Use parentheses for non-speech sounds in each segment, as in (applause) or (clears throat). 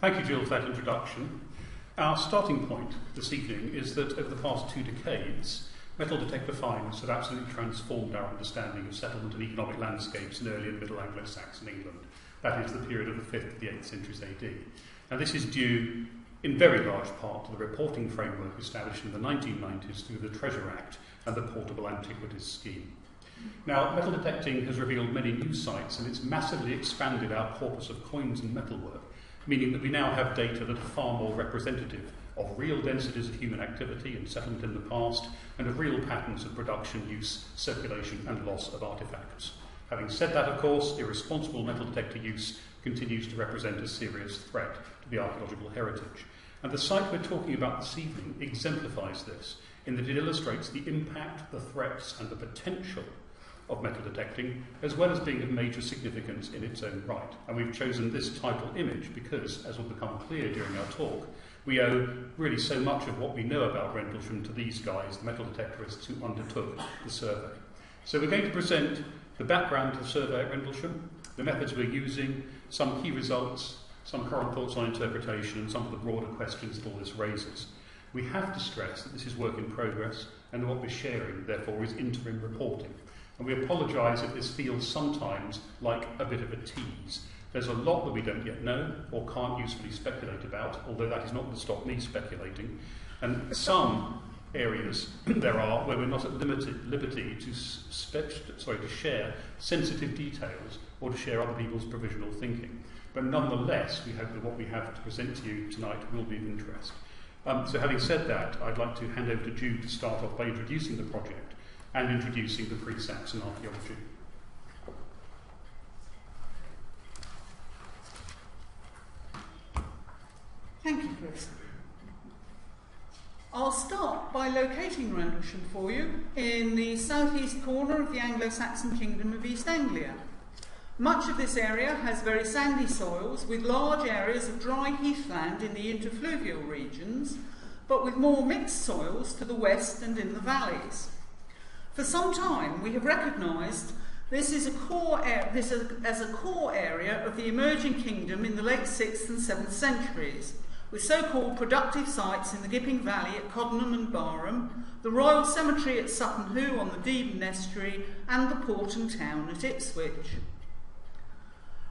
Thank you, Jill, for that introduction. Our starting point this evening is that over the past two decades, metal detector finds have absolutely transformed our understanding of settlement and economic landscapes in early and middle Anglo-Saxon England. That is the period of the 5th to the 8th centuries AD. And this is due in very large part to the reporting framework established in the 1990s through the Treasure Act and the Portable Antiquities Scheme. Now, metal detecting has revealed many new sites and it's massively expanded our corpus of coins and metalwork, meaning that we now have data that are far more representative of real densities of human activity and settlement in the past and of real patterns of production, use, circulation and loss of artefacts. Having said that, of course, irresponsible metal detector use continues to represent a serious threat to the archaeological heritage. And the site we're talking about this evening exemplifies this in that it illustrates the impact, the threats, and the potential of metal detecting, as well as being of major significance in its own right. And we've chosen this title image because, as will become clear during our talk, we owe really so much of what we know about Rendlesham to these guys, the metal detectorists who undertook the survey. So we're going to present the background to the survey at Rendlesham, the methods we're using, some key results, some current thoughts on interpretation, and some of the broader questions that all this raises. We have to stress that this is work in progress, and what we're sharing, therefore, is interim reporting. And we apologise if this feels sometimes like a bit of a tease. There's a lot that we don't yet know or can't usefully speculate about, although that is not going to stop me speculating. And some areas (clears throat) there are where we're not at limited, liberty to, sorry, to share sensitive details or to share other people's provisional thinking. But nonetheless, we hope that what we have to present to you tonight will be of interest. Um, so having said that, I'd like to hand over to Jude to start off by introducing the project and introducing the pre-Saxon archaeology. Thank you, Chris. I'll start by locating Rendlesham for you in the southeast corner of the Anglo-Saxon kingdom of East Anglia. Much of this area has very sandy soils with large areas of dry heathland in the interfluvial regions, but with more mixed soils to the west and in the valleys. For some time, we have recognised this is a core this as a core area of the emerging kingdom in the late 6th and 7th centuries, with so-called productive sites in the Gipping Valley at Coddenham and Barham, the Royal Cemetery at Sutton Hoo on the Deben Estuary, and the port and town at Ipswich.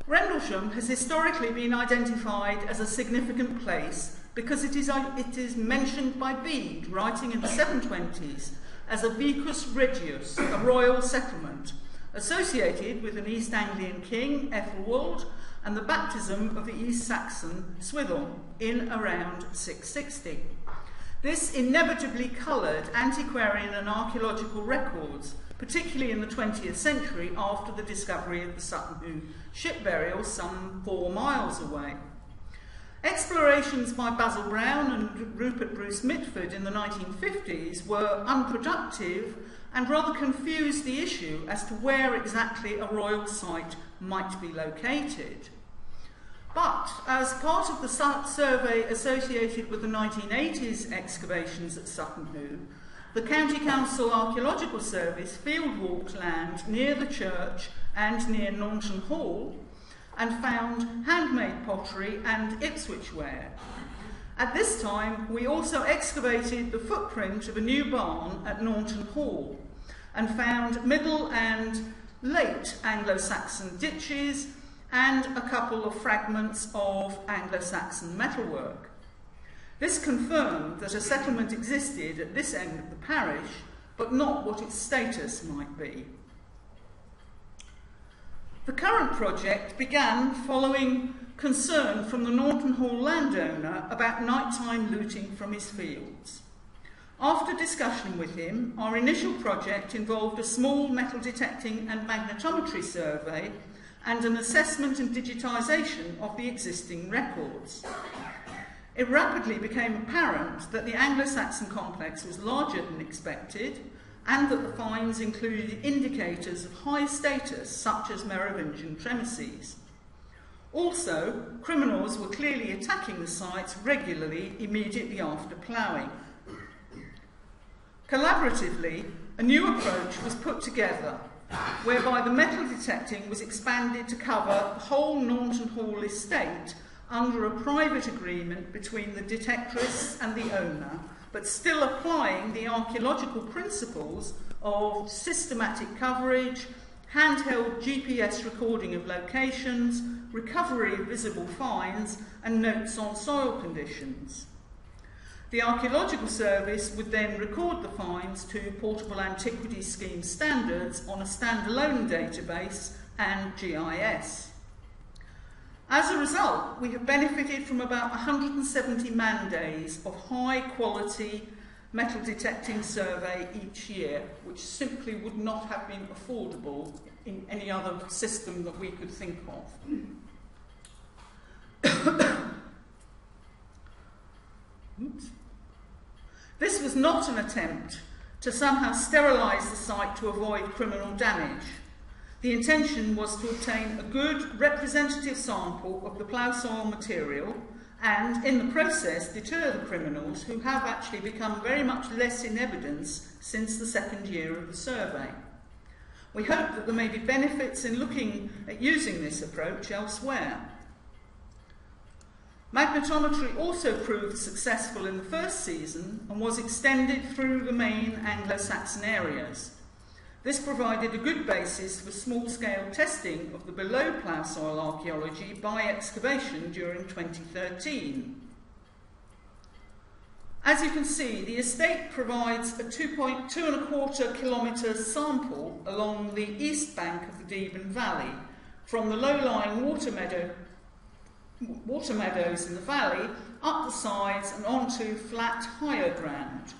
Rendlesham has historically been identified as a significant place because it is, it is mentioned by Bede, writing in the 720s, as a vicus regius, a royal settlement, associated with an East Anglian king, Ethelwald, and the baptism of the East Saxon Swithhelm in around 660. This inevitably coloured antiquarian and archaeological records, particularly in the 20th century after the discovery of the Sutton Hoo ship burial some four miles away. Explorations by Basil Brown and Rupert Bruce Mitford in the 1950s were unproductive and rather confused the issue as to where exactly a royal site might be located. But as part of the survey associated with the 1980s excavations at Sutton Hoo, the County Council Archaeological Service field walked land near the church and near Naunton Hall and found handmade pottery and Ipswich ware. At this time, we also excavated the footprint of a new barn at Naunton Hall and found Middle and late Anglo-Saxon ditches and a couple of fragments of Anglo-Saxon metalwork. This confirmed that a settlement existed at this end of the parish, but not what its status might be. The current project began following concern from the Naunton Hall landowner about nighttime looting from his fields. After discussion with him, our initial project involved a small metal detecting and magnetometry survey and an assessment and digitisation of the existing records. It rapidly became apparent that the Anglo-Saxon complex was larger than expected and that the finds included indicators of high status such as Merovingian tremisses. Also, criminals were clearly attacking the sites regularly immediately after ploughing. Collaboratively, a new approach was put together whereby the metal detecting was expanded to cover the whole Naunton Hall estate under a private agreement between the detectorists and the owner, but still applying the archaeological principles of systematic coverage, handheld GPS recording of locations, recovery of visible finds, and notes on soil conditions. The Archaeological Service would then record the finds to Portable Antiquities Scheme standards on a standalone database and GIS. As a result, we have benefited from about 170 man days of high quality metal detecting survey each year, which simply would not have been affordable in any other system that we could think of. this was not an attempt to somehow sterilise the site to avoid criminal damage. The intention was to obtain a good representative sample of the plough soil material and, in the process, deter the criminals who have actually become very much less in evidence since the second year of the survey. We hope that there may be benefits in looking at using this approach elsewhere. Magnetometry also proved successful in the first season and was extended through the main Anglo-Saxon areas. This provided a good basis for small-scale testing of the below plough soil archaeology by excavation during 2013. As you can see, the estate provides a 2.2 and a quarter kilometre sample along the east bank of the Deben Valley, from the low-lying water, meadow, water meadows in the valley up the sides and onto flat, higher ground.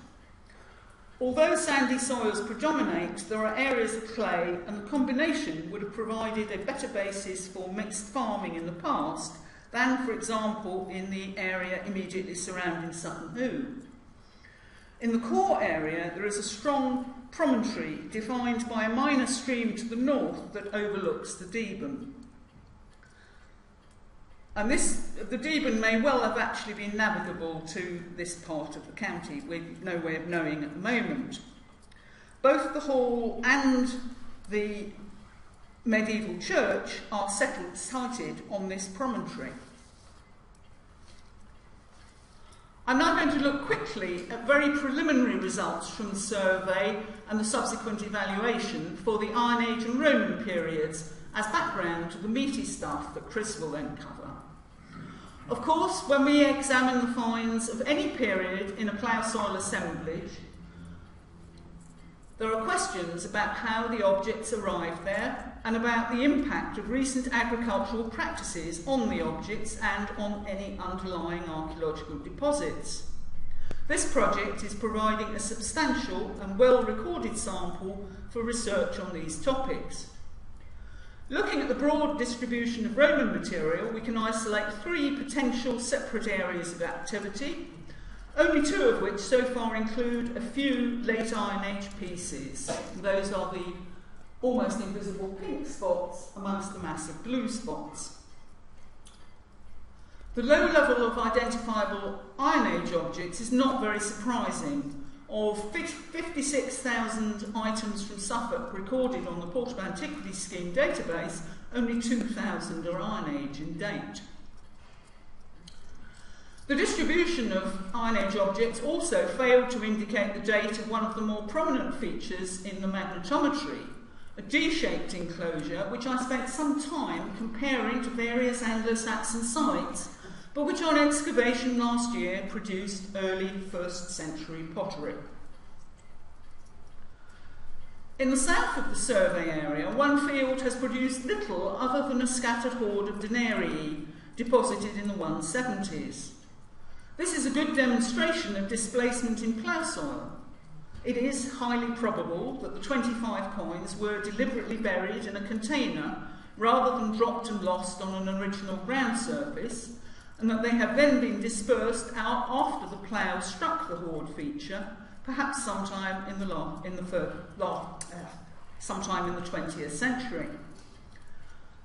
Although sandy soils predominate, there are areas of clay, and the combination would have provided a better basis for mixed farming in the past than, for example, in the area immediately surrounding Sutton Hoo. In the core area, there is a strong promontory defined by a minor stream to the north that overlooks the Deben. And this, the Deben may well have actually been navigable to this part of the county with no way of knowing at the moment. Both the hall and the medieval church are settled, sited on this promontory. I'm now going to look quickly at very preliminary results from the survey and the subsequent evaluation for the Iron Age and Roman periods as background to the meaty stuff that Chris will then cover. Of course, when we examine the finds of any period in a plough soil assemblage, there are questions about how the objects arrived there and about the impact of recent agricultural practices on the objects and on any underlying archaeological deposits. This project is providing a substantial and well recorded sample for research on these topics. Looking at the broad distribution of Roman material, we can isolate three potential separate areas of activity, only two of which so far include a few late Iron Age pieces. Those are the almost invisible pink spots amongst the mass of blue spots. The low level of identifiable Iron Age objects is not very surprising. Of 56,000 items from Suffolk recorded on the Portable Antiquities Scheme database, only 2,000 are Iron Age in date. The distribution of Iron Age objects also failed to indicate the date of one of the more prominent features in the magnetometry, a D-shaped enclosure which I spent some time comparing to various Anglo-Saxon sites but which on excavation last year produced early first century pottery. In the south of the survey area, one field has produced little other than a scattered hoard of denarii deposited in the 170s. This is a good demonstration of displacement in plough soil. It is highly probable that the 25 coins were deliberately buried in a container rather than dropped and lost on an original ground surface, and that they have then been dispersed out after the plough struck the hoard feature, perhaps sometime in the, long, in the fir- long, uh, sometime in the 20th century.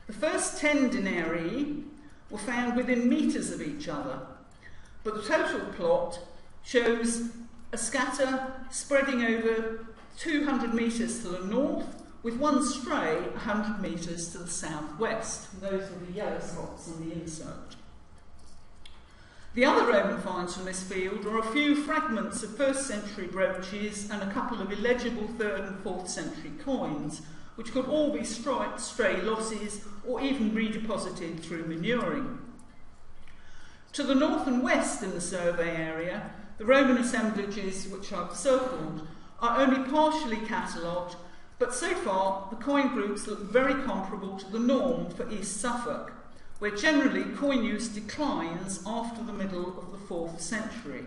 The first 10 denarii were found within metres of each other, but the total plot shows a scatter spreading over 200 metres to the north, with one stray 100 metres to the southwest. Those are the yellow spots on the insert. The other Roman finds from this field are a few fragments of first century brooches and a couple of illegible third and fourth century coins, which could all be stray losses or even redeposited through manuring. To the north and west in the survey area, the Roman assemblages which I've circled are only partially catalogued, but so far the coin groups look very comparable to the norm for East Suffolk. Where generally coin use declines after the middle of the 4th century.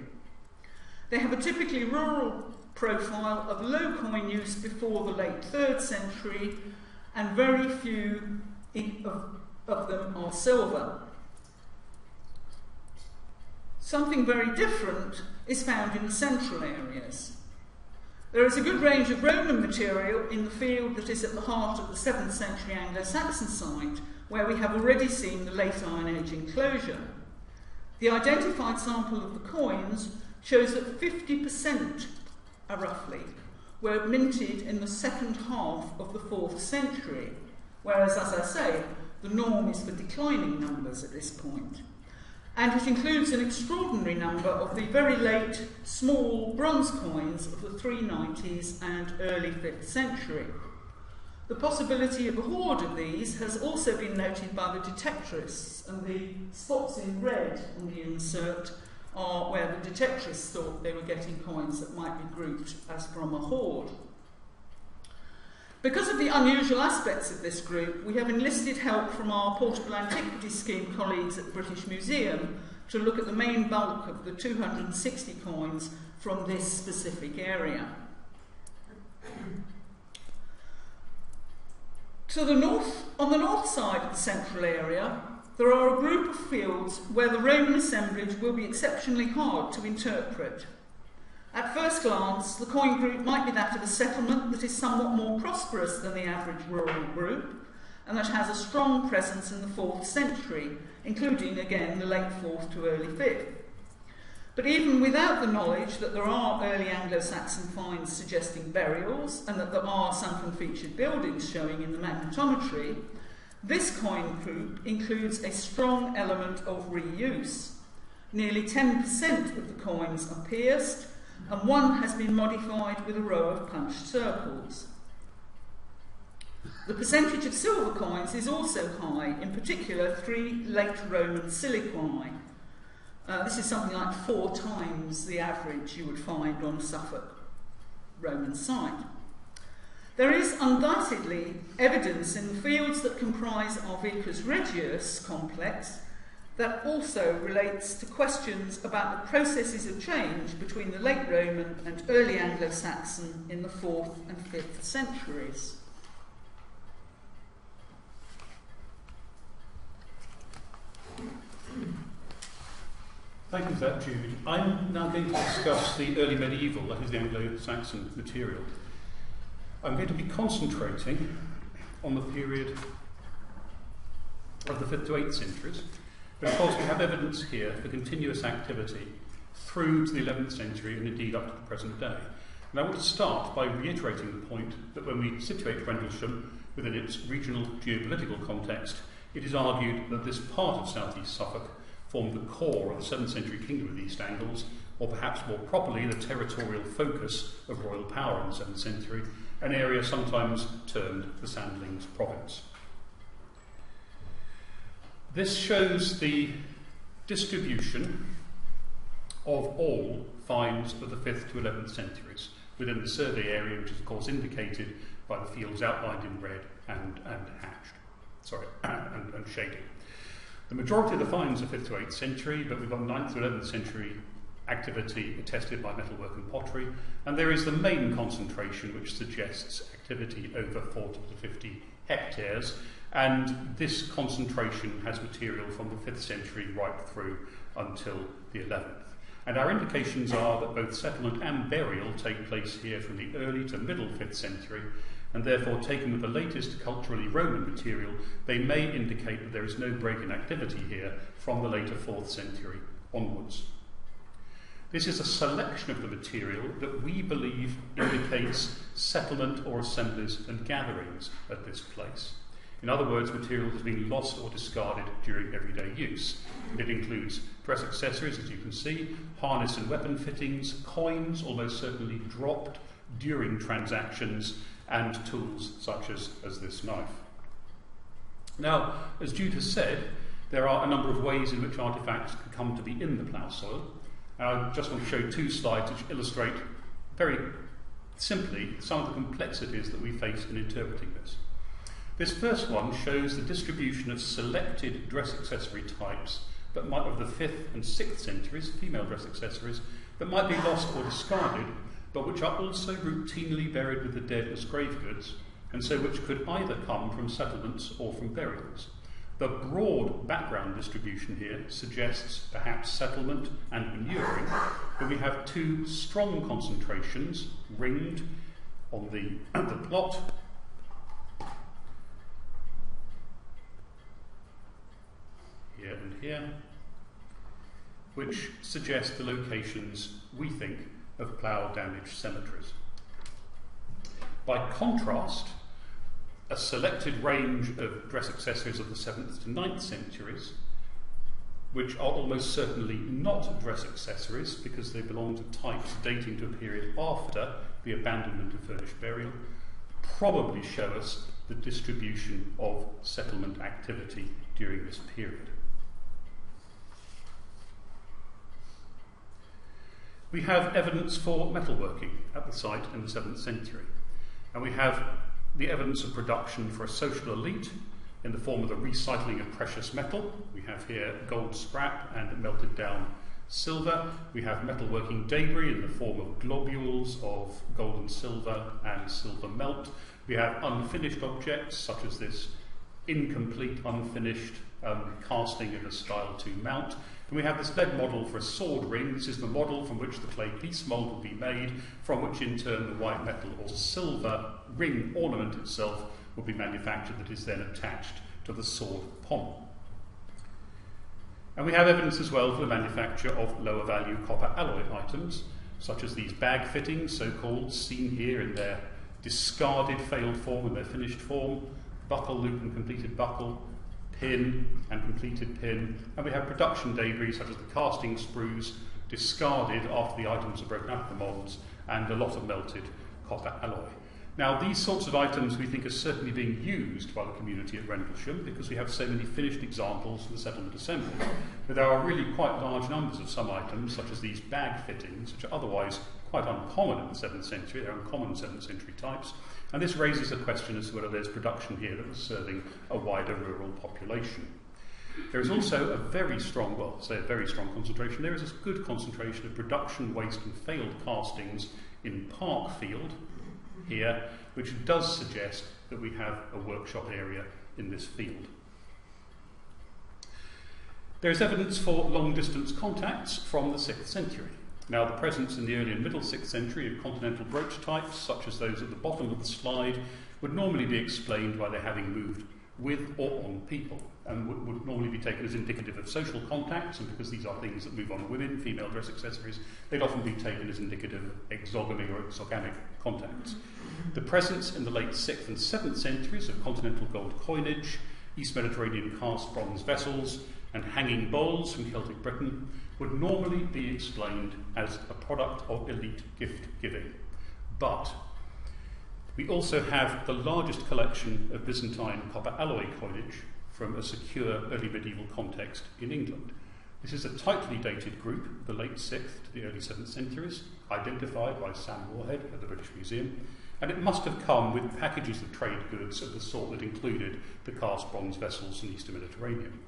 They have a typically rural profile of low coin use before the late 3rd century, and very few of, of them are silver. Something very different is found in the central areas. There is a good range of Roman material in the field that is at the heart of the 7th century Anglo-Saxon site, where we have already seen the late Iron Age enclosure. The identified sample of the coins shows that 50%, uh, roughly, were minted in the second half of the 4th century, whereas, as I say, the norm is for declining numbers at this point and it includes an extraordinary number of the very late small bronze coins of the 390s and early 5th century. The possibility of a hoard of these has also been noted by the detectorists, and the spots in red on the insert are where the detectorists thought they were getting coins that might be grouped as from a hoard. Because of the unusual aspects of this group, we have enlisted help from our Portable Antiquity Scheme colleagues at the British Museum to look at the main bulk of the 260 coins from this specific area. To the north, on the north side of the central area, there are a group of fields where the Roman assemblage will be exceptionally hard to interpret. At first glance, the coin group might be that of a settlement that is somewhat more prosperous than the average rural group and that has a strong presence in the 4th century, including again the late 4th to early 5th. But even without the knowledge that there are early Anglo-Saxon finds suggesting burials and that there are sunken featured buildings showing in the magnetometry, this coin group includes a strong element of reuse. Nearly 10% of the coins are pierced, and one has been modified with a row of punched circles. The percentage of silver coins is also high, in particular three late Roman siliquae. Uh, this is something like four times the average you would find on Suffolk Roman site. There is undoubtedly evidence in the fields that comprise our Vicus Regius complex that also relates to questions about the processes of change between the late Roman and early Anglo Saxon in the 4th and 5th centuries. Thank you for that, Jude. I'm now going to discuss the early medieval, that is the Anglo-Saxon material. I'm going to be concentrating on the period of the 5th to 8th centuries, but of course, we have evidence here for continuous activity through to the 11th century and indeed up to the present day. And I want to start by reiterating the point that when we situate Rendlesham within its regional geopolitical context, it is argued that this part of southeast Suffolk formed the core of the 7th century kingdom of the East Angles, or perhaps more properly, the territorial focus of royal power in the 7th century, an area sometimes termed the Sandlings province. This shows the distribution of all finds of the 5th to 11th centuries within the survey area, which is of course indicated by the fields outlined in red and, and hatched, sorry, (coughs) and, and shaded. The majority of the finds are 5th to 8th century, but we've got 9th to 11th century activity attested by metalwork and pottery, and there is the main concentration which suggests activity over 40 to 50 hectares, and this concentration has material from the 5th century right through until the 11th. And our indications are that both settlement and burial take place here from the early to middle 5th century, and therefore, taken with the latest culturally Roman material, they may indicate that there is no break in activity here from the later 4th century onwards. This is a selection of the material that we believe indicates settlement or assemblies and gatherings at this place. In other words, material has been lost or discarded during everyday use. It includes dress accessories, as you can see, harness and weapon fittings, coins, almost certainly dropped during transactions, and tools such as, as this knife. Now, as Jude has said, there are a number of ways in which artifacts can come to be in the plough soil. And I just want to show two slides which illustrate very simply some of the complexities that we face in interpreting this. This first one shows the distribution of selected dress accessory types that might, of the 5th and 6th centuries, female dress accessories, that might be lost or discarded, but which are also routinely buried with the dead as grave goods, and so which could either come from settlements or from burials. The broad background distribution here suggests perhaps settlement and manuring, but we have two strong concentrations ringed on the, (clears throat) the plot here and here, which suggest the locations, we think, of plough damaged cemeteries. By contrast, a selected range of dress accessories of the 7th to 9th centuries, which are almost certainly not dress accessories because they belong to types dating to a period after the abandonment of furnished burial, probably show us the distribution of settlement activity during this period. We have evidence for metalworking at the site in the 7th century, and we have the evidence of production for a social elite in the form of the recycling of precious metal. We have here gold scrap and melted down silver. We have metalworking debris in the form of globules of gold and silver and silver melt. We have unfinished objects such as this incomplete, unfinished um, casting in a style 2 mount. And we have this lead model for a sword ring. This is the model from which the clay piece mould will be made, from which in turn the white metal or silver ring ornament itself will be manufactured that is then attached to the sword pommel. And we have evidence as well for the manufacture of lower value copper alloy items, such as these bag fittings, so called, seen here in their discarded failed form and their finished form, buckle loop and completed buckle, pin and completed pin, and we have production debris such as the casting sprues discarded after the items are broken out of the molds, and a lot of melted copper alloy. Now, these sorts of items we think are certainly being used by the community at Rendlesham because we have so many finished examples of the settlement assemblies. But there are really quite large numbers of some items, such as these bag fittings, which are otherwise quite uncommon in the 7th century. They're uncommon 7th century types. And this raises a question as to whether there's production here that was serving a wider rural population. There is also a very strong, well, say a very strong concentration. There is a good concentration of production waste and failed castings in Parkfield here, which does suggest that we have a workshop area in this field. There is evidence for long distance contacts from the 6th century. Now, the presence in the early and middle 6th century of continental brooch types, such as those at the bottom of the slide, would normally be explained by their having moved with or on people, and would, would, normally be taken as indicative of social contacts, and because these are things that move on women, female dress accessories, they'd often be taken as indicative of exogamy or exogamic contacts. The presence in the late 6th and 7th centuries of continental gold coinage, East Mediterranean cast bronze vessels, and hanging bowls from Celtic Britain would normally be explained as a product of elite gift giving. But we also have the largest collection of Byzantine copper alloy coinage from a secure early medieval context in England. This is a tightly dated group, the late 6th to the early 7th centuries, identified by Sam Moorhead at the British Museum, and it must have come with packages of trade goods of the sort that included the cast bronze vessels in the Eastern Mediterranean.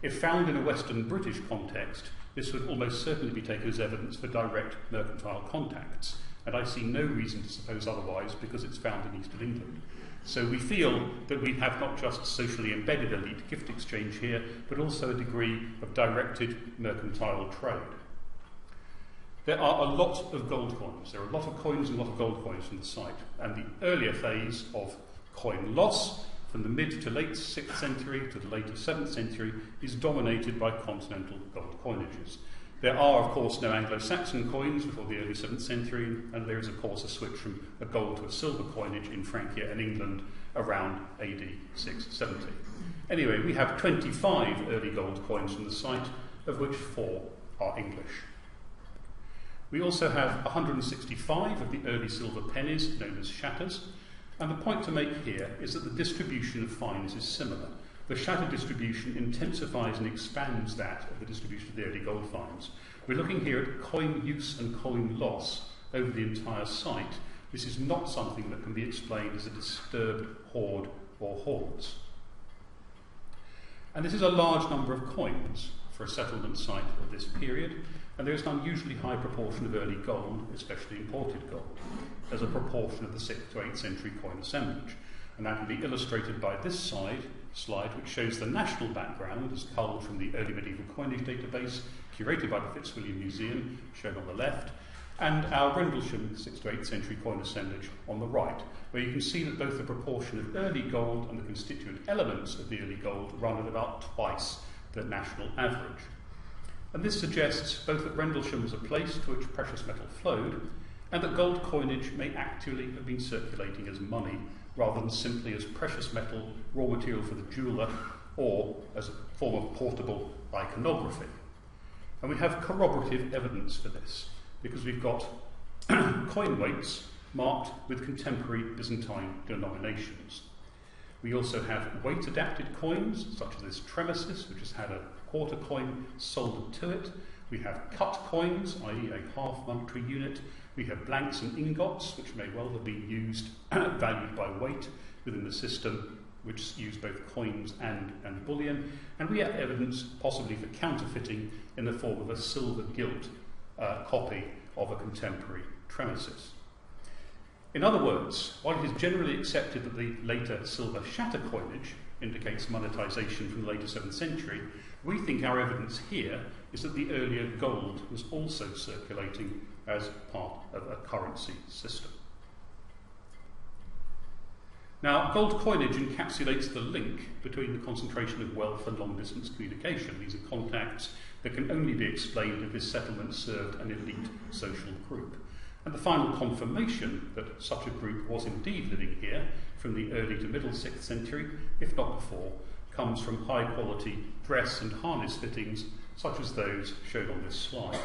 If found in a Western British context, this would almost certainly be taken as evidence for direct mercantile contacts, and I see no reason to suppose otherwise because it's found in Eastern England. So we feel that we have not just socially embedded elite gift exchange here, but also a degree of directed mercantile trade. There are a lot of gold coins. There are a lot of coins and a lot of gold coins from the site. And the earlier phase of coin loss from the mid to late 6th century to the later 7th century is dominated by continental gold coinages. There are, of course, no Anglo Saxon coins before the early 7th century, and there is, of course, a switch from a gold to a silver coinage in Francia and England around AD 670. Anyway, we have 25 early gold coins from the site, of which four are English. We also have 165 of the early silver pennies, known as sceattas, and the point to make here is that the distribution of finds is similar. The sceatta distribution intensifies and expands that of the distribution of the early gold finds. We're looking here at coin use and coin loss over the entire site. This is not something that can be explained as a disturbed hoard or hoards. And this is a large number of coins for a settlement site of this period, and there is an unusually high proportion of early gold, especially imported gold, as a proportion of the 6th to 8th century coin assemblage. And that can be illustrated by this slide, slide which shows the national background as culled from the early medieval coinage database curated by the Fitzwilliam Museum, shown on the left, and our Rendlesham 6th to 8th century coin assemblage on the right, where you can see that both the proportion of early gold and the constituent elements of the early gold run at about twice the national average. And this suggests both that Rendlesham was a place to which precious metal flowed, and that gold coinage may actually have been circulating as money rather than simply as precious metal, raw material for the jeweller, or as a form of portable iconography. And we have corroborative evidence for this because we've got (clears throat) coin weights marked with contemporary Byzantine denominations. We also have weight adapted coins, such as this tremissis, which has had a quarter coin soldered to it. We have cut coins, i.e., a half monetary unit. We have blanks and ingots, which may well have been used, (clears throat) valued by weight within the system, which use both coins and, and bullion. And we have evidence, possibly for counterfeiting, in the form of a silver gilt uh, copy of a contemporary tremissis. In other words, while it is generally accepted that the later silver sceatta coinage indicates monetization from the later 7th century, we think our evidence here is that the earlier gold was also circulating as part of a currency system. Now, gold coinage encapsulates the link between the concentration of wealth and long distance communication. These are contacts that can only be explained if this settlement served an elite social group. And the final confirmation that such a group was indeed living here from the early to middle 6th century, if not before, comes from high quality dress and harness fittings such as those shown on this slide.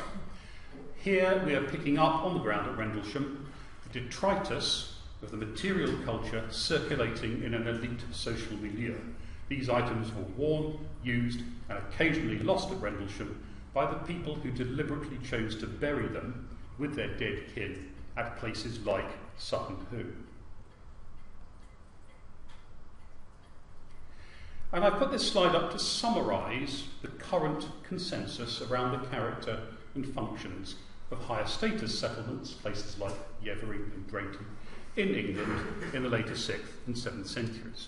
Here we are picking up on the ground at Rendlesham the detritus of the material culture circulating in an elite social milieu. These items were worn, used, and occasionally lost at Rendlesham by the people who deliberately chose to bury them with their dead kin at places like Sutton Hoo. And I've put this slide up to summarise the current consensus around the character and functions of higher status settlements, places like Yeavering and Drayton, in England in the later 6th and 7th centuries.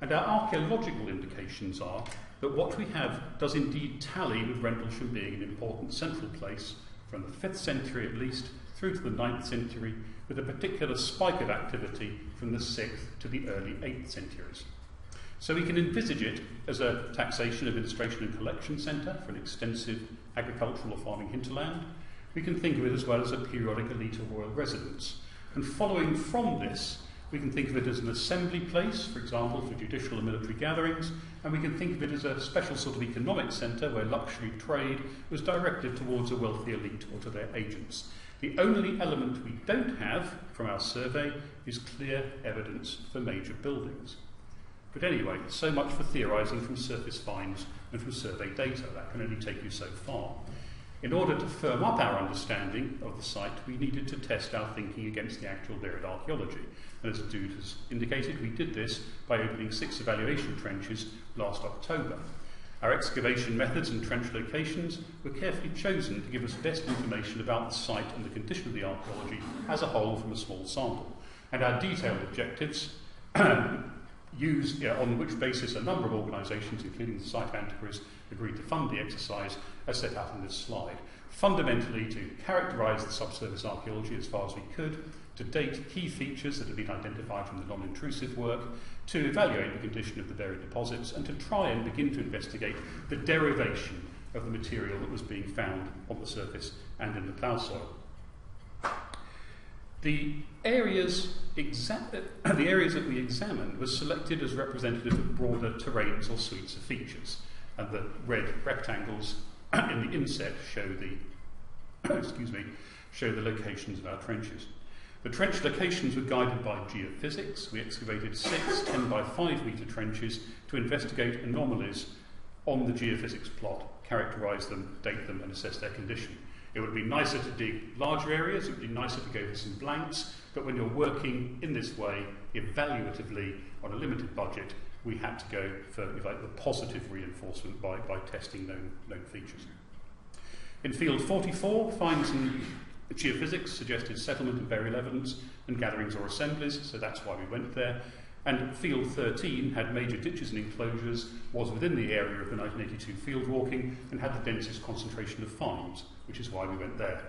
And our archaeological indications are that what we have does indeed tally with Rendlesham being an important central place from the 5th century at least through to the 9th century, with a particular spike of activity from the 6th to the early 8th centuries. So we can envisage it as a taxation, administration, and collection centre for an extensive agricultural or farming hinterland. We can think of it as well as a periodic elite or royal residence. And following from this, we can think of it as an assembly place, for example, for judicial and military gatherings, and we can think of it as a special sort of economic centre where luxury trade was directed towards a wealthy elite or to their agents. The only element we don't have from our survey is clear evidence for major buildings. But anyway, so much for theorising from surface finds and from survey data. That can only take you so far. In order to firm up our understanding of the site, we needed to test our thinking against the actual buried archaeology. And as Jude has indicated, we did this by opening six evaluation trenches last October. Our excavation methods and trench locations were carefully chosen to give us best information about the site and the condition of the archaeology as a whole from a small sample. And our detailed objectives (clears throat) used, yeah, on which basis a number of organisations, including the site antiquaries, agreed to fund the exercise, as set out in this slide. Fundamentally, to characterise the subsurface archaeology as far as we could, to date key features that have been identified from the non intrusive work, to evaluate the condition of the buried deposits, and to try and begin to investigate the derivation of the material that was being found on the surface and in the plough soil. The areas, (clears throat) the areas that we examined were selected as representative of broader terrains or suites of features, and the red rectangles in the inset show the (clears throat) excuse me show the locations of our trenches. The trench locations were guided by geophysics. We excavated six 10 by 5 metre trenches to investigate anomalies on the geophysics plot, characterise them, date them, and assess their condition. It would be nicer to dig larger areas, it would be nicer to go for some blanks, but when you're working in this way, evaluatively, on a limited budget, we had to go for like, the positive reinforcement by, by testing known, known features. In field 44, finds and geophysics suggested settlement of burial evidence and gatherings or assemblies, so that's why we went there. And field 13 had major ditches and enclosures, was within the area of the 1982 field walking, and had the densest concentration of finds, which is why we went there.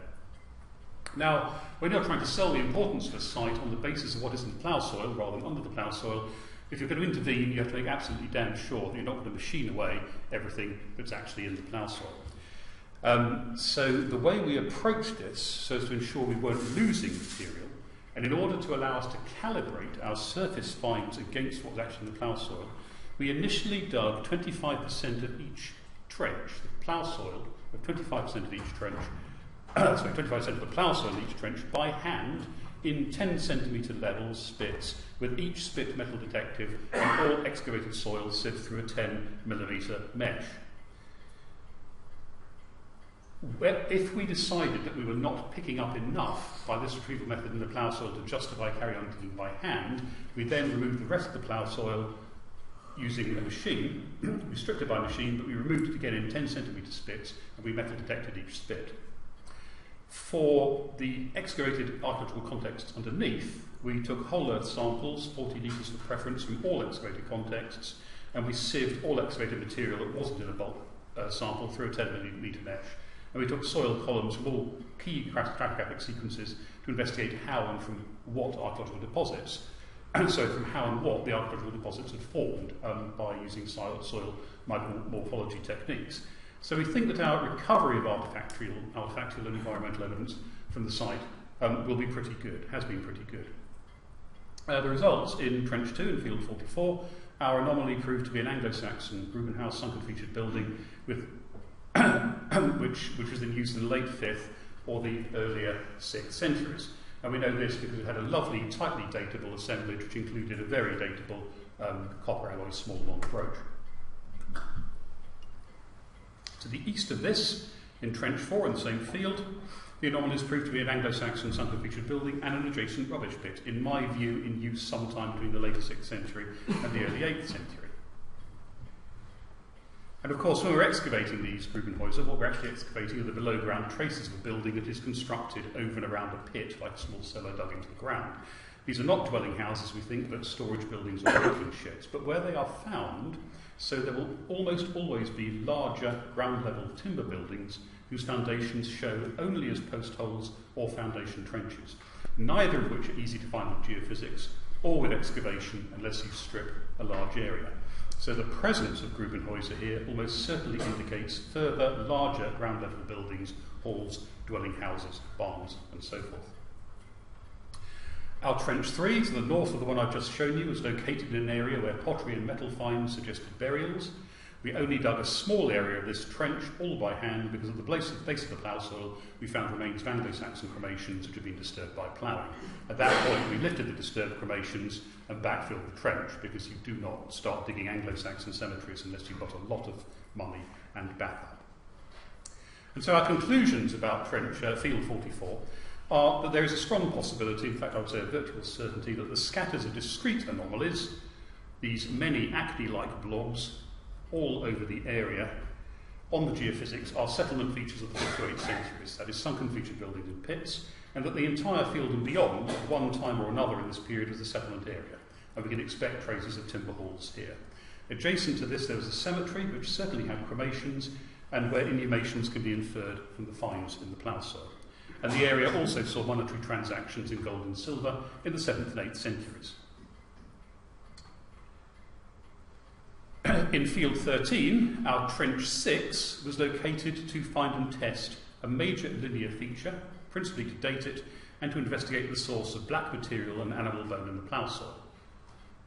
Now, we're now trying to sell the importance of a site on the basis of what is in the plough soil rather than under the plough soil. If you're going to intervene, you have to make absolutely damn sure that you're not going to machine away everything that's actually in the plough soil. Um, so the way we approached this, so as to ensure we weren't losing material, and in order to allow us to calibrate our surface finds against what was actually in the plough soil, we initially dug 25% of each trench, the plough soil of 25% of each trench, (coughs) sorry, 25% of the plough soil in each trench by hand in 10 centimetre level spits with each spit metal detective and all excavated soil sieved through a 10 millimetre mesh Well, if we decided that we were not picking up enough by this retrieval method in the plough soil to justify carrying on digging by hand, we then remove the rest of the plough soil using a machine. (clears throat) we stripped it by machine, but we removed it again in 10 centimetre spits, and we metal detected each spit. For the excavated archaeological contexts underneath, we took whole earth samples, 40 litres for preference, from all excavated contexts, and we sieved all excavated material that wasn't in a bulk uh, sample through a 10 millimetre mesh and we took soil columns from all key stratigraphic sequences to investigate how and from what archaeological deposits, and (clears throat) so from how and what the archaeological deposits had formed um, by using soil, soil morphology techniques. So we think that our recovery of artifactual, artifactual and environmental evidence from the site um, will be pretty good, has been pretty good. Uh, the results in Trench 2 in Field 44, our anomaly proved to be an Anglo-Saxon Grubenhaus sunken featured building with (coughs) which, which was in use in the late 5th or the earlier 6th centuries. And we know this because it had a lovely, tightly datable assemblage which included a very datable um, copper alloy small long brooch. To the east of this, in Trench 4 in the same field, the anomalies proved to be an Anglo-Saxon sunken featured building and an adjacent rubbish pit, in my view in use sometime between the late 6th century and the early 8th century. And of course, when we're excavating these Grubenhäuser, what we're actually excavating are the below ground traces of a building that is constructed over and around a pit, like a small cellar dug into the ground. These are not dwelling houses, we think, but storage buildings or working sheds. But where they are found, so there will almost always be larger ground level timber buildings whose foundations show only as post holes or foundation trenches, neither of which are easy to find with geophysics or with excavation unless you strip a large area. So the presence of Grubenhäuser here almost certainly indicates further larger ground level buildings, halls, dwelling houses, barns, and so forth. Our trench 3, to the north of the one I've just shown you, was located in an area where pottery and metal finds suggested burials. We only dug a small area of this trench, all by hand, because at the base of, base of the plough soil we found remains of Anglo-Saxon cremations which had been disturbed by ploughing. At that point we lifted the disturbed cremations and backfilled the trench, because you do not start digging Anglo-Saxon cemeteries unless you've got a lot of money and backup. And so our conclusions about trench uh, field 44 are that there is a strong possibility, in fact I would say a virtual certainty, that the scatters of discrete anomalies, these many acne-like blobs, all over the area on the geophysics are settlement features of the 5th to 8th centuries, that is, sunken feature buildings and pits, and that the entire field and beyond, at one time or another in this period, was a settlement area. And we can expect traces of timber halls here. Adjacent to this, there was a cemetery, which certainly had cremations, and where inhumations can be inferred from the finds in the plough soil. And the area also saw monetary transactions in gold and silver in the 7th and 8th centuries. in field 13, our trench 6 was located to find and test a major linear feature, principally to date it and to investigate the source of black material and animal bone in the plough soil.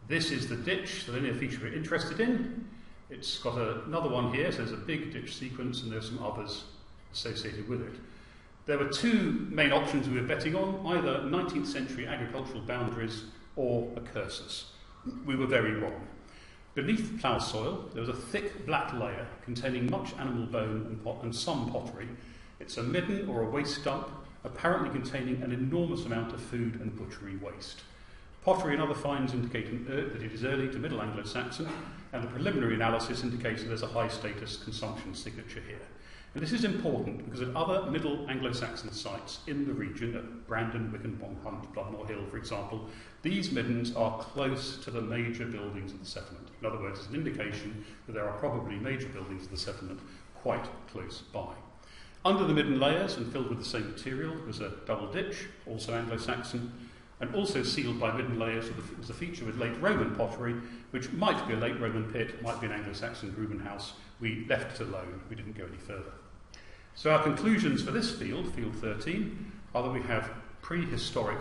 This is the ditch, the linear feature we're interested in. It's got a, another one here, so there's a big ditch sequence and there's some others associated with it. There were two main options we were betting on, either 19th century agricultural boundaries or a cursus. We were very wrong. Beneath the plough soil, there was a thick black layer containing much animal bone and, pot- and some pottery. It's a midden or a waste dump, apparently containing an enormous amount of food and butchery waste. Pottery and other finds indicate that it is early to Middle Anglo Saxon, and the preliminary analysis indicates that there's a high status consumption signature here. And this is important because at other Middle Anglo-Saxon sites in the region, at Brandon, Wicken Bonhunt, Bloodmoor Hill, for example, these middens are close to the major buildings of the settlement. In other words, it's an indication that there are probably major buildings of the settlement quite close by. Under the midden layers and filled with the same material was a double ditch, also Anglo-Saxon, and also sealed by midden layers was a feature with late Roman pottery, which might be a late Roman pit, might be an Anglo-Saxon Gruben house. We left it alone, we didn't go any further. So our conclusions for this field, field 13, are that we have prehistoric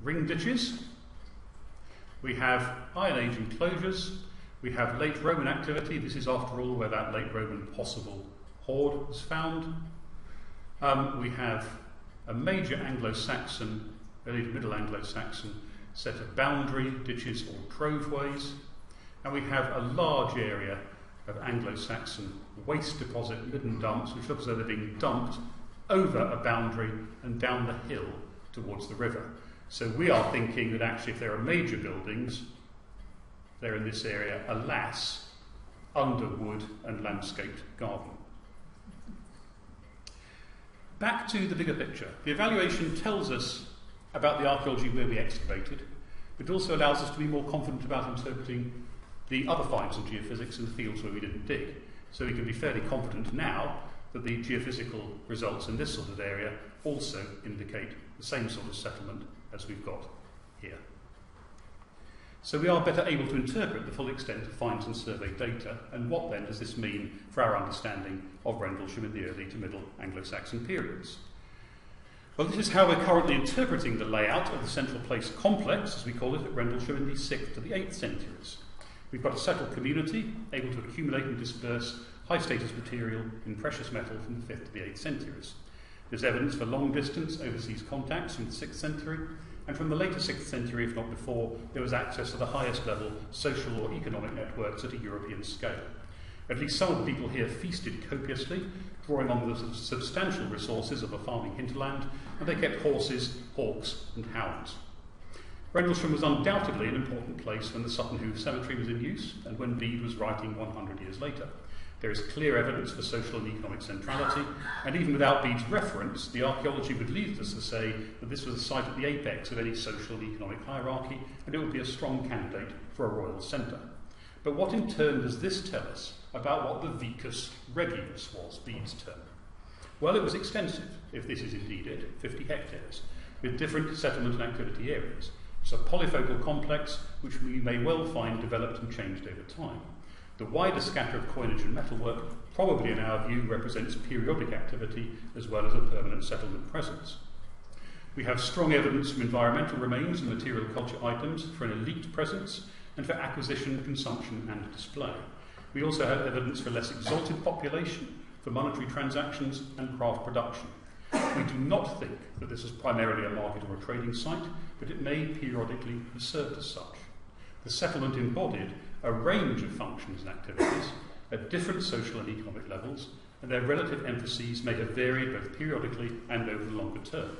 ring ditches, we have Iron Age enclosures, we have late Roman activity. This is, after all, where that late Roman possible hoard was found. Um, we have a major Anglo-Saxon, early to Middle Anglo-Saxon set of boundary ditches or droveways, and we have a large area of Anglo-Saxon waste deposit midden dumps, which look as though they're being dumped over a boundary and down the hill towards the river. So we are thinking that actually if there are major buildings, they're in this area, alas, under wood and landscaped garden. Back to the bigger picture. The evaluation tells us about the archaeology where we excavated, but it also allows us to be more confident about interpreting the other finds in geophysics in the fields where we didn't dig. So we can be fairly confident now that the geophysical results in this sort of area also indicate the same sort of settlement as we've got here. So we are better able to interpret the full extent of finds and survey data, and what then does this mean for our understanding of Rendlesham in the early to middle Anglo-Saxon periods? Well, this is how we're currently interpreting the layout of the Central Place complex, as we call it at Rendlesham, in the 6th to the 8th centuries. We've got a settled community able to accumulate and disperse high status material in precious metal from the 5th to the 8th centuries. There's evidence for long distance overseas contacts from the 6th century, and from the later 6th century, if not before, there was access to the highest level social or economic networks at a European scale. At least some of the people here feasted copiously, drawing on the substantial resources of a farming hinterland, and they kept horses, hawks, and hounds. Rendlesham was undoubtedly an important place when the Sutton Hoo Cemetery was in use and when Bede was writing 100 years later. There is clear evidence for social and economic centrality, and even without Bede's reference, the archaeology would lead us to say that this was a site at the apex of any social and economic hierarchy, and it would be a strong candidate for a royal centre. But what in turn does this tell us about what the vicus regius was, Bede's term? Well, it was extensive, if this is indeed it, 50 hectares, with different settlement and activity areas. It's a polyfocal complex which we may well find developed and changed over time. The wider scatter of coinage and metalwork probably, in our view, represents periodic activity as well as a permanent settlement presence. We have strong evidence from environmental remains and material culture items for an elite presence and for acquisition, consumption, and display. We also have evidence for less exalted population, for monetary transactions, and craft production. We do not think that this is primarily a market or a trading site, but it may periodically served as such. The settlement embodied a range of functions and activities at different social and economic levels, and their relative emphases may have varied both periodically and over the longer term.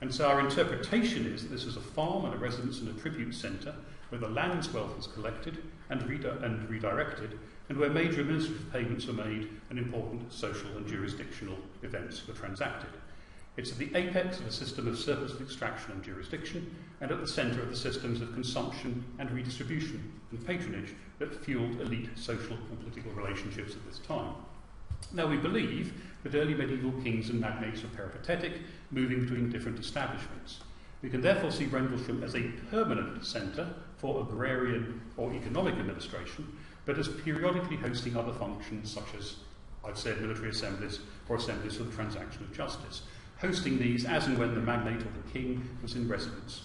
And so our interpretation is that this was a farm and a residence and a tribute centre where the land's wealth was collected and, redi- and redirected, and where major administrative payments were made and important social and jurisdictional events were transacted. It's at the apex of a system of surplus extraction and jurisdiction, and at the centre of the systems of consumption and redistribution and patronage that fueled elite social and political relationships at this time. Now, we believe that early medieval kings and magnates were peripatetic, moving between different establishments. We can therefore see Rendlesham as a permanent centre for agrarian or economic administration, but as periodically hosting other functions such as, I've said, military assemblies or assemblies for the transaction of justice. Hosting these as and when the magnate or the king was in residence.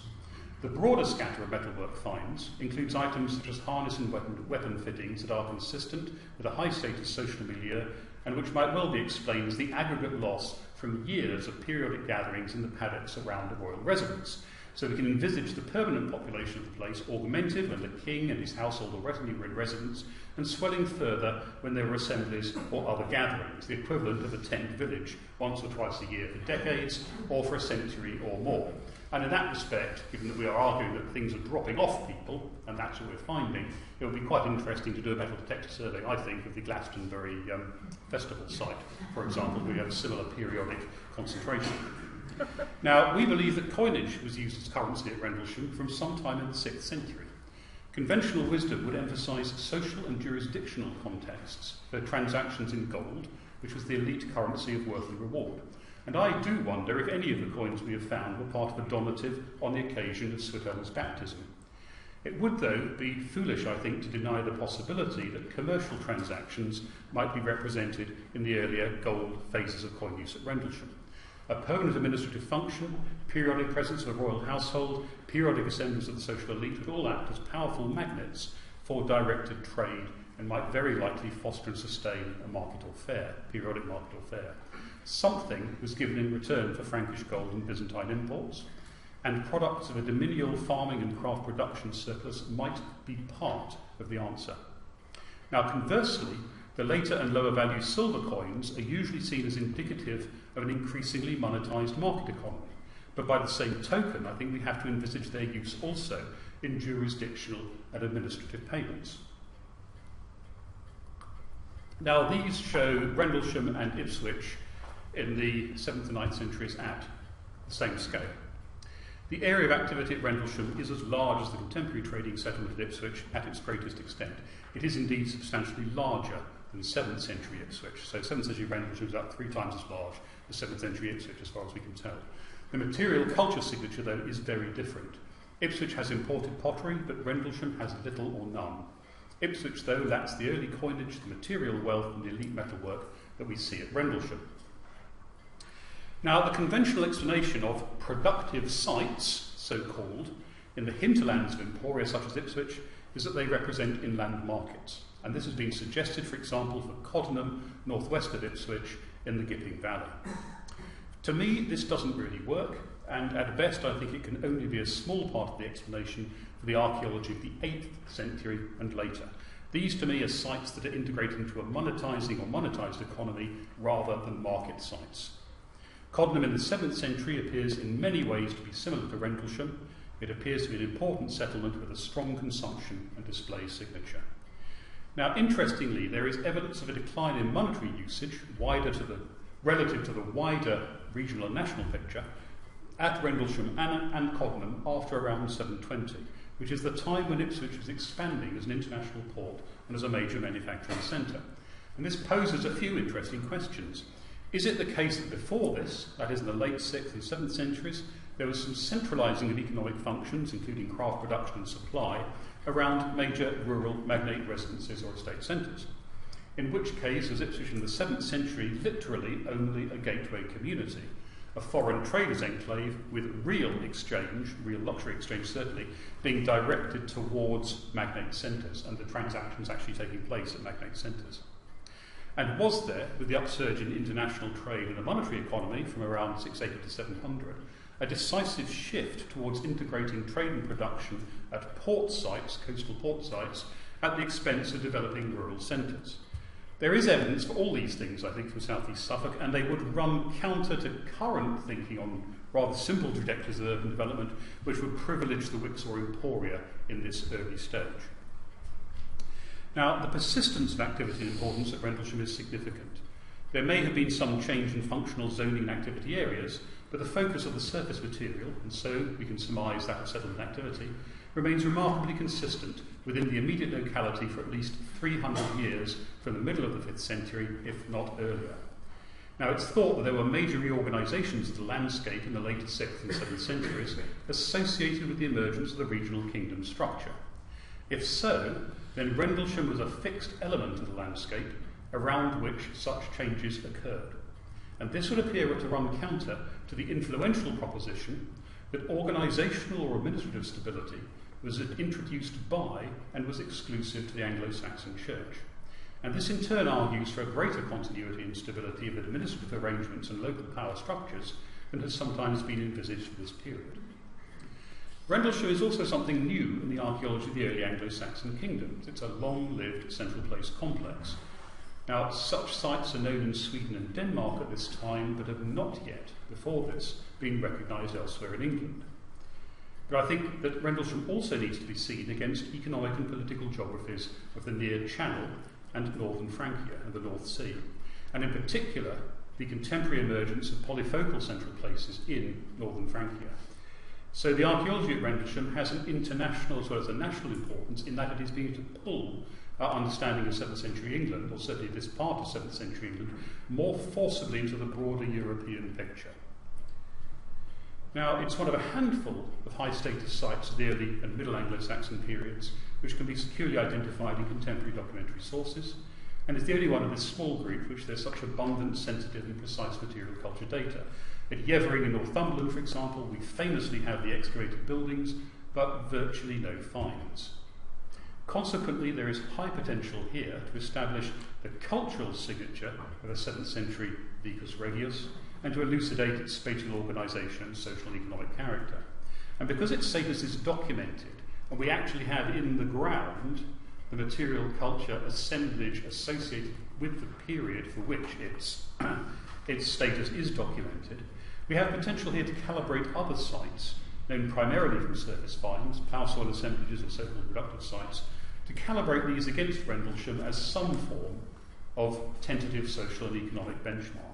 The broader scatter of metalwork finds includes items such as harness and weapon, weapon fittings that are consistent with a high status social milieu and which might well be explained as the aggregate loss from years of periodic gatherings in the paddocks around the royal residence. So we can envisage the permanent population of the place augmented when the king and his household or retinue were in residence, and swelling further when there were assemblies or other gatherings, the equivalent of a tent village, once or twice a year for decades, or for a century or more. And in that respect, given that we are arguing that things are dropping off people, and that's what we're finding, it would be quite interesting to do a metal detector survey, I think, of the Glastonbury um, Festival site, for example, where we have a similar periodic concentration. Now, we believe that coinage was used as currency at Rendlesham from sometime in the 6th century. Conventional wisdom would emphasise social and jurisdictional contexts for transactions in gold, which was the elite currency of worth and reward. And I do wonder if any of the coins we have found were part of a donative on the occasion of Swithhelm's baptism. It would, though, be foolish, I think, to deny the possibility that commercial transactions might be represented in the earlier gold phases of coin use at Rendlesham. A permanent administrative function, periodic presence of a royal household, periodic assemblies of the social elite would all act as powerful magnets for directed trade and might very likely foster and sustain a market or fair, periodic market or fair. Something was given in return for Frankish gold and Byzantine imports, and products of a dominial farming and craft production surplus might be part of the answer. Now, conversely, the later and lower value silver coins are usually seen as indicative of an increasingly monetized market economy. But by the same token, I think we have to envisage their use also in jurisdictional and administrative payments. Now, these show Rendlesham and Ipswich in the 7th and 9th centuries at the same scale. The area of activity at Rendlesham is as large as the contemporary trading settlement at Ipswich at its greatest extent. It is indeed substantially larger than 7th century Ipswich. So 7th century Rendlesham is about three times as large as 7th century Ipswich, as far as we can tell. The material culture signature, though, is very different. Ipswich has imported pottery, but Rendlesham has little or none. Ipswich, though, lacks the early coinage, the material wealth, and the elite metalwork that we see at Rendlesham. Now, the conventional explanation of productive sites, so called, in the hinterlands of Emporia, such as Ipswich, is that they represent inland markets. And this has been suggested, for example, for Coddenham, northwest of Ipswich, in the Gipping Valley. To me, this doesn't really work, and at best, I think it can only be a small part of the explanation for the archaeology of the 8th century and later. These, to me, are sites that are integrated into a monetizing or monetized economy rather than market sites. Coddenham in the 7th century appears in many ways to be similar to Rendlesham. It appears to be an important settlement with a strong consumption and display signature. Now, interestingly, there is evidence of a decline in monetary usage wider to the, relative to the wider regional and national picture at Rendlesham and, and after around 720, which is the time when Ipswich was expanding as an international port and as a major manufacturing centre. And this poses a few interesting questions. Is it the case that before this, that is in the late 6th and 7th centuries, there was some centralising of economic functions, including craft production and supply, around major rural magnate residences or estate centres? In which case, was Ipswich in the 7th century literally only a gateway community, a foreign traders' enclave with real exchange, real luxury exchange certainly, being directed towards magnate centres and the transactions actually taking place at magnate centres? And was there, with the upsurge in international trade and the monetary economy from around 680 to 700, a decisive shift towards integrating trade and production at port sites, coastal port sites, at the expense of developing rural centres. There is evidence for all these things, I think, from southeast Suffolk, and they would run counter to current thinking on rather simple trajectories of urban development, which would privilege the Wicksor emporia in this early stage. Now, the persistence of activity and importance at Rendlesham is significant. There may have been some change in functional zoning and activity areas, but the focus of the surface material, and so we can surmise that of settlement activity, remains remarkably consistent within the immediate locality for at least 300 years from the middle of the 5th century, if not earlier. Now, it's thought that there were major reorganisations of the landscape in the later 6th and 7th centuries associated with the emergence of the regional kingdom structure. If so, then Rendlesham was a fixed element of the landscape around which such changes occurred. And this would appear to run counter to the influential proposition that organisational or administrative stability was introduced by and was exclusive to the Anglo Saxon Church. And this in turn argues for a greater continuity and stability of administrative arrangements and local power structures than has sometimes been envisaged for this period. Rendlesham is also something new in the archaeology of the early Anglo-Saxon kingdoms. It's a long-lived central place complex. Now, such sites are known in Sweden and Denmark at this time, but have not yet, before this, been recognised elsewhere in England. But I think that Rendlesham also needs to be seen against economic and political geographies of the near Channel and northern Francia and the North Sea, and in particular, the contemporary emergence of polyfocal central places in northern Francia. So the archaeology at Rendlesham has an international as well as a national importance in that it is beginning to pull our understanding of 7th century England, or certainly this part of 7th century England, more forcibly into the broader European picture. Now, it's one of a handful of high status sites of the early and Middle Anglo Saxon periods which can be securely identified in contemporary documentary sources, and is the only one of this small group which there's such abundant, sensitive, and precise material culture data. At Yeavering in Northumberland, for example, we famously have the excavated buildings, but virtually no finds. Consequently, there is high potential here to establish the cultural signature of a 7th century vicus regius and to elucidate its spatial organisation and social and economic character. And because its status is documented, and we actually have in the ground the material culture assemblage associated with the period for which its, (clears throat) its status is documented, we have potential here to calibrate other sites known primarily from surface finds, plough soil assemblages or so-called productive sites, to calibrate these against Rendlesham as some form of tentative social and economic benchmark.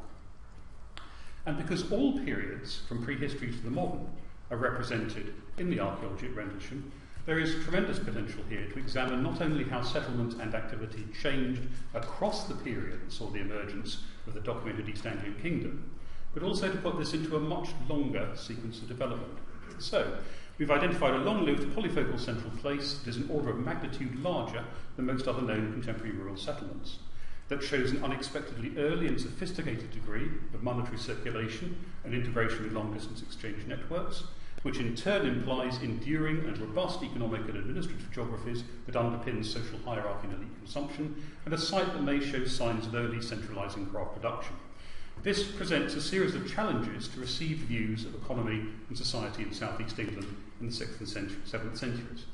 And because all periods, from prehistory to the modern, are represented in the archaeology at Rendlesham, there is tremendous potential here to examine not only how settlement and activity changed across the period that saw the emergence of the documented East Anglian kingdom, but also to put this into a much longer sequence of development. So, we've identified a long-lived polyfocal central place that is an order of magnitude larger than most other known contemporary rural settlements, that shows an unexpectedly early and sophisticated degree of monetary circulation and integration with long-distance exchange networks, which in turn implies enduring and robust economic and administrative geographies that underpin social hierarchy and elite consumption, and a site that may show signs of early centralising crop production. This presents a series of challenges to received views of economy and society in southeast England in the 6th and 7th centuries.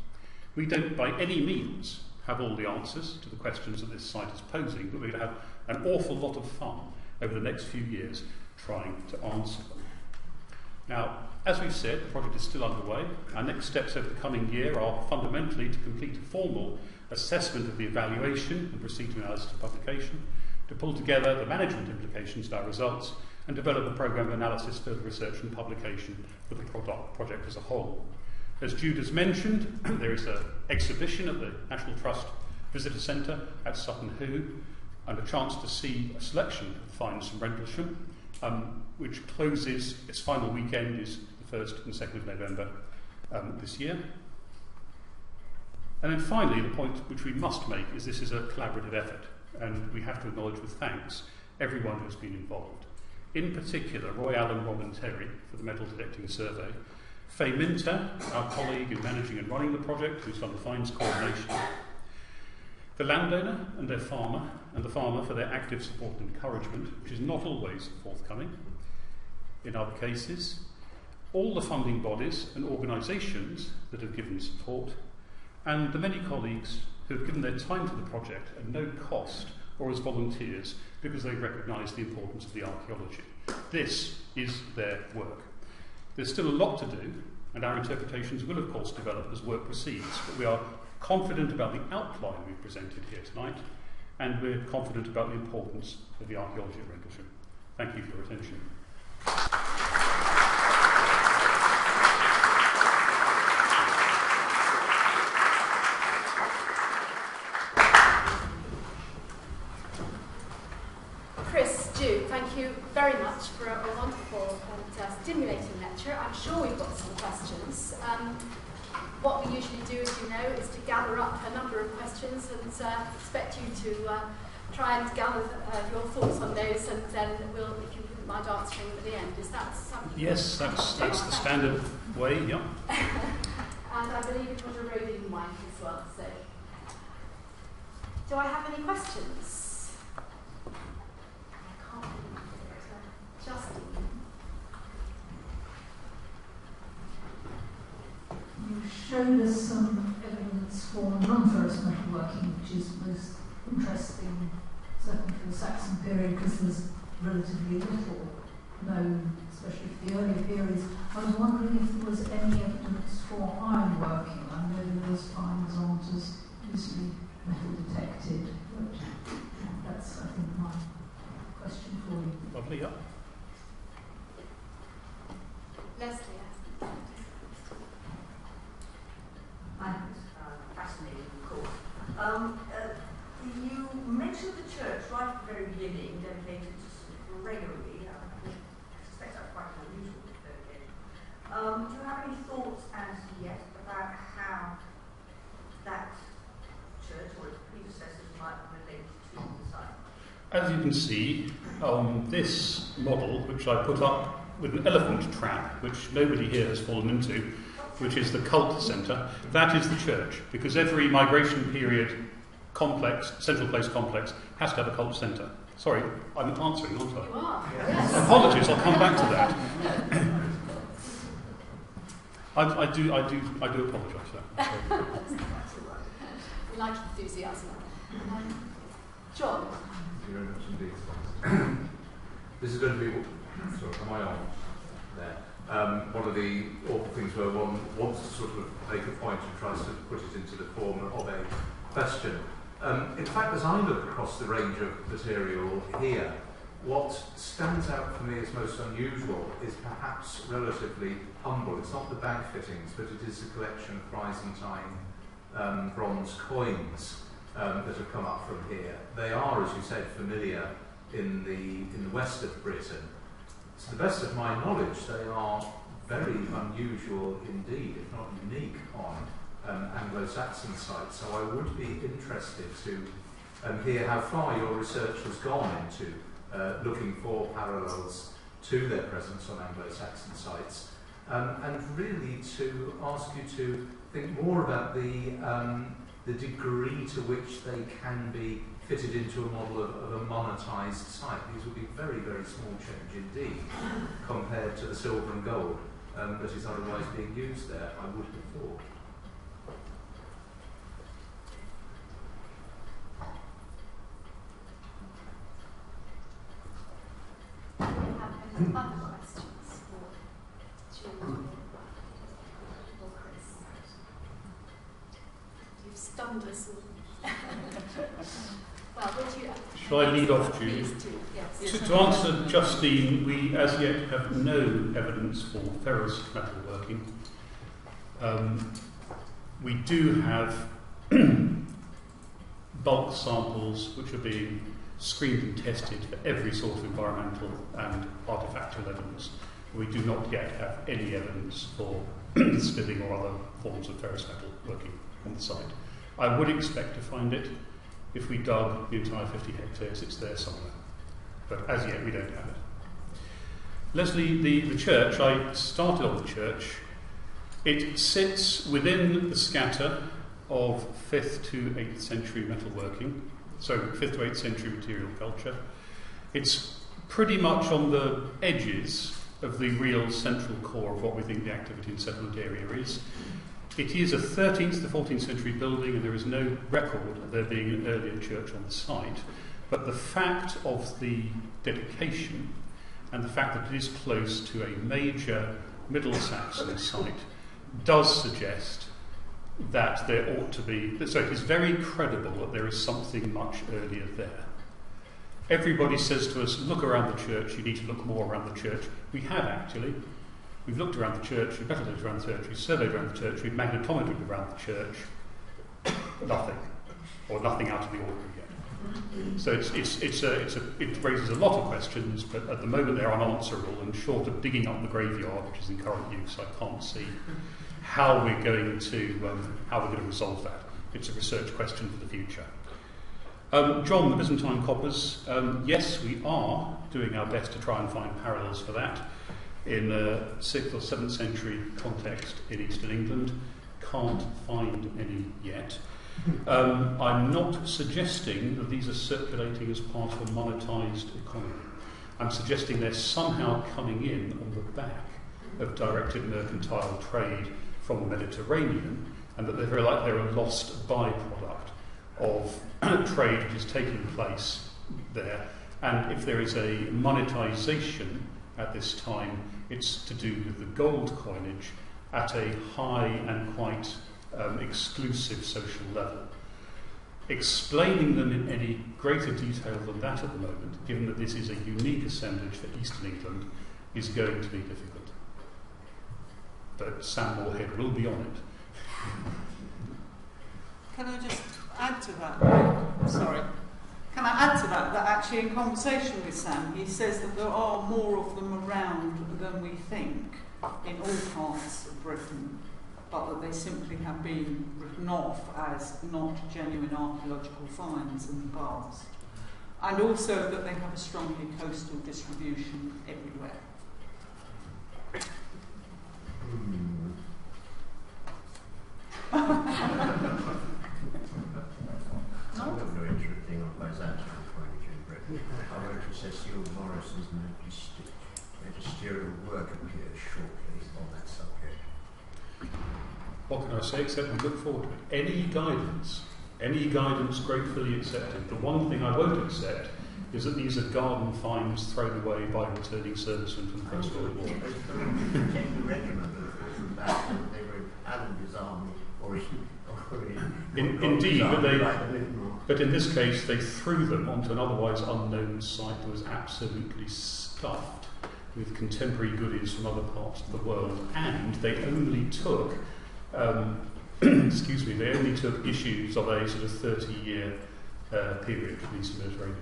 We don't by any means have all the answers to the questions that this site is posing, but we're going to have an awful lot of fun over the next few years trying to answer them. Now, as we've said, the project is still underway. Our next steps over the coming year are fundamentally to complete a formal assessment of the evaluation and proceed to analysis of publication, to pull together the management implications of our results and develop a programme of analysis, for the research and publication for the product, project as a whole. As Jude has mentioned, (clears throat) there is an exhibition at the National Trust Visitor Centre at Sutton Hoo and a chance to see a selection of finds from Rendlesham, um, which closes, its final weekend is the 1st and 2nd of November um, this year. And then finally, the point which we must make is this is a collaborative effort and we have to acknowledge with thanks everyone who's been involved. In particular, Roy Allen, Robin Terry for the metal detecting survey, Faye Minter, our colleague in managing and running the project, who's done the fines coordination, the landowner and their farmer, and the farmer for their active support and encouragement, which is not always forthcoming in other cases, all the funding bodies and organisations that have given support, and the many colleagues who have given their time to the project at no cost or as volunteers because they recognise the importance of the archaeology. This is their work. There's still a lot to do, and our interpretations will, of course, develop as work proceeds, but we are confident about the outline we've presented here tonight, and we're confident about the importance of the archaeology at Rendlesham. Thank you for your attention. Very much for a, a wonderful and uh, stimulating lecture. I'm sure we've got some questions. Um, what we usually do, as you know, is to gather up a number of questions and uh, expect you to uh, try and gather uh, your thoughts on those, and then we'll, if you wouldn't mind answering at the end. Is that something? Yes, that's, that's the standard way, yeah. (laughs) and I believe it was a roving wife as well. So, do I have any questions? I can't believe it. Justin. You showed us some evidence for non-ferrous metalworking, which is most interesting, certainly for the Saxon period, because there's relatively little known, especially for the earlier periods. I was wondering if there was any evidence for ironworking. I know those finds aren't as easily metal detected, but that's, I think, my question for you. Lovely, yeah. Leslie. I uh, fascinating, of course. Um, uh, you mentioned the church right at the very beginning, dedicated to Gregory. I suspect that's quite an unusual dedication. Um, do you have any thoughts as yet about how that church or its predecessors might relate to the site? As you can see, on this model, which I put up with an elephant trap, which nobody here has fallen into, which is the cult centre, that is the church, because every migration period complex, central place complex, has to have a cult centre. Sorry, I'm answering, aren't I? You are. Yes. Apologies, I'll come back to that. (coughs) I, I do, I do, I do apologise for that. we like enthusiasm. Um, John. Thank you very much indeed. (coughs) this is going to be. Sorry, am I on? There. Um, one of the awful things where one wants to sort of make a point and tries to put it into the form of a question. Um, in fact, as I look across the range of material here, what stands out for me as most unusual is perhaps relatively humble. It's not the bag fittings, but it is a collection of Byzantine um, bronze coins um, that have come up from here. They are, as you said, familiar in the, in the west of Britain. To the best of my knowledge, they are very unusual indeed, if not unique, on um, Anglo-Saxon sites. So I would be interested to um, hear how far your research has gone into uh, looking for parallels to their presence on Anglo-Saxon sites, um, and really to ask you to think more about the um, the degree to which they can be fitted into a model of, of a monetized site. These would be very, very small change indeed compared to the silver and gold um, that is otherwise being used there, I would have thought. Do have other questions for Julie or Chris? You've stunned us all. Well, would you? Shall I lead off, Julie? Yes. To, to answer Justine, we as yet have no evidence for ferrous metalworking. Um, we do have (clears throat) bulk samples which are being screened and tested for every sort of environmental and artifactual evidence. We do not yet have any evidence for (clears throat) splitting or other forms of ferrous metal working on the site. I would expect to find it if we dug the entire 50 hectares, it's there somewhere. But as yet, we don't have it. Leslie, the, the church, I started on the church. It sits within the scatter of 5th to 8th century metalworking, so 5th to 8th century material culture. It's pretty much on the edges of the real central core of what we think the activity in settlement area is. It is a 13th to 14th century building, and there is no record of there being an earlier church on the site. But the fact of the dedication and the fact that it is close to a major Middle Saxon site does suggest that there ought to be. So it is very credible that there is something much earlier there. Everybody says to us, look around the church, you need to look more around the church. We have actually. We've looked around the church, we've metallurged around the church, we've surveyed around the church, we've magnetometered around the church. (coughs) Nothing. Or nothing out of the ordinary yet. So it's, it's, it's a, it's a, it raises a lot of questions, but at the moment they're unanswerable, and short of digging up the graveyard, which is in current use, I can't see how we're going to, um, how we're going to resolve that. It's a research question for the future. Um, John, the Byzantine coppers, um, yes, we are doing our best to try and find parallels for that in a 6th or 7th century context in Eastern England. Can't find any yet. Um, I'm not suggesting that these are circulating as part of a monetised economy. I'm suggesting they're somehow coming in on the back of directed mercantile trade from the Mediterranean and that they're very like they're a lost byproduct of (clears throat) trade which is taking place there. And if there is a monetization at this time, it's to do with the gold coinage at a high and quite um, exclusive social level. Explaining them in any greater detail than that at the moment, given that this is a unique assemblage for Eastern England, is going to be difficult. But Sam Moorhead will be on it. Can I just add to that? Sorry. Can I add to that that actually in conversation with Sam, he says that there are more of them around than we think in all parts of Britain, but that they simply have been written off as not genuine archaeological finds in the past. And also that they have a strongly coastal distribution everywhere. I've no interesting on Byzantine coinage in Britain. However, Cécile Morrisson's magist- magisterial work appears shortly on that subject. What can I say except we look forward to it? Any guidance, any guidance gratefully accepted. The one thing I won't accept is that these are garden finds thrown away by returning servicemen from the First World War. Ten regiment that fought from back, they were in Allenby's army, or in, or in, In- Rodney's indeed, but they- like the Livermore. But in this case, they threw them onto an otherwise unknown site that was absolutely stuffed with contemporary goodies from other parts of the world, and they only took, um, (clears throat) excuse me, they only took issues of a sort of 30-year uh, period from the Mediterranean.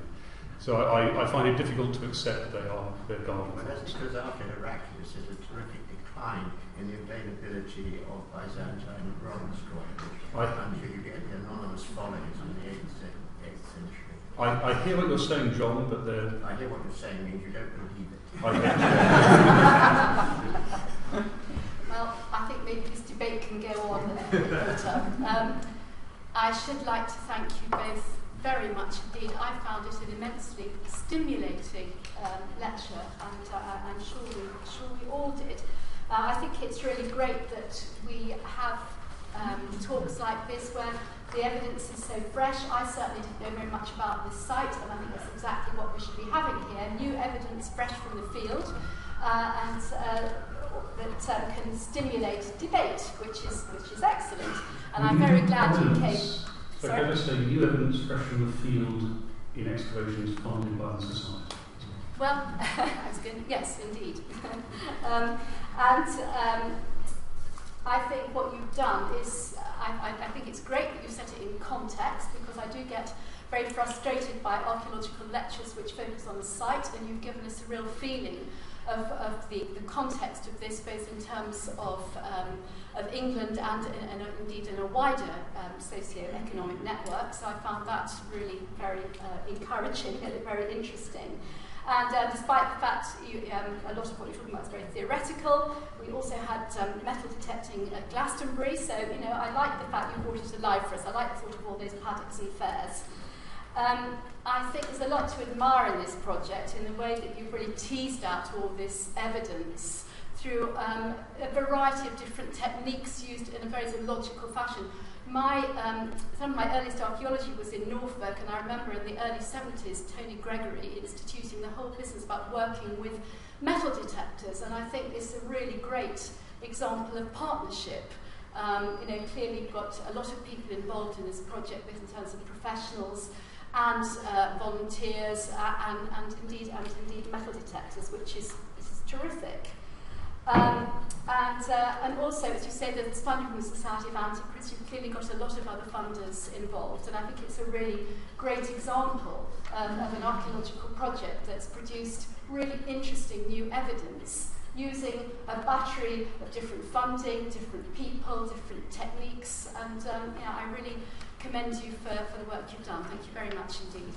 So I, I- find it difficult to accept that they are they're garden Well, that's because after Heraclius there's a terrific decline in the availability of Byzantine bronze coinage I- until you get the anonymous folles in the 8th, 8th century. I, I hear what you're saying, John, but they're I hear what you're saying means you don't believe it. I, (laughs) Well, I think maybe this debate can go on later. Um, I should like to thank you both very much indeed. I found it an immensely stimulating um, lecture, and uh, I'm sure we, sure we all did. Uh, I think it's really great that we have um, talks like this where the evidence is so fresh. I certainly didn't know very much about this site, and I think that's exactly what we should be having here new evidence fresh from the field. Uh, and uh, that uh, can stimulate debate, which is which is excellent. And I'm very glad you came. So Sorry? can I say new evidence fresh from the field in excavations funded by the society? Well. (laughs) Yes, indeed. (laughs) um, and um, I think what you've done is, I, I, I think it's great that you've set it in context because I do get very frustrated by archaeological lectures which focus on the site, and you've given us a real feeling of, of the, the context of this, both in terms of, um, of England and, and, and indeed in a wider um, socio-economic network. So I found that really very uh, encouraging and very interesting. And uh, despite the fact you, um, a lot of what you're talking about is very theoretical, we also had um, metal detecting at Glastonbury. So, you know, I like the fact you brought it alive for us. I like the thought of all those paddocks and fairs. Um, I think there's a lot to admire in this project in the way that you've really teased out all this evidence through um, a variety of different techniques used in a very sort of logical fashion. My, um, some of my earliest archaeology was in Norfolk, and I remember in the early 70s Tony Gregory instituting the whole business about working with metal detectors, and I think it's a really great example of partnership. Um, you know, clearly you've got a lot of people involved in this project, both in terms of professionals and uh, volunteers, uh, and, and indeed and indeed metal detectors, which is, is terrific. Um, and, uh, and also, as you said, the funding from the Society of Antiquaries. you've clearly got a lot of other funders involved, and I think it's a really great example um, of an archaeological project that's produced really interesting new evidence using a battery of different funding, different people, different techniques, and um, yeah, I really commend you for, for the work you've done. Thank you very much indeed.